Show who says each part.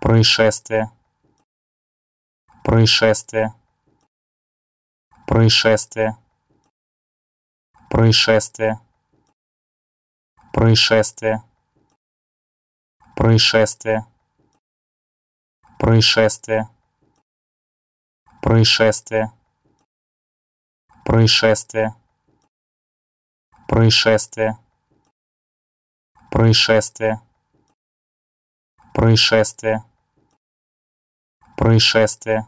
Speaker 1: происшествие происшествие происшествие происшествие происшествие происшествие происшествие происшествие происшествие происшествие происшествие происшествие происшествия.